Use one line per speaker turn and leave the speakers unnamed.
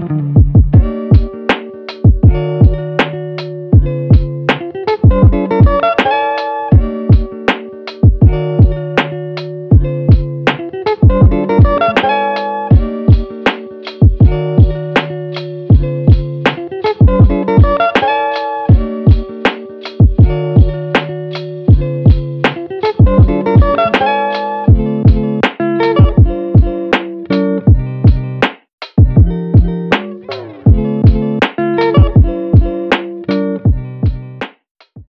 Mm-hmm.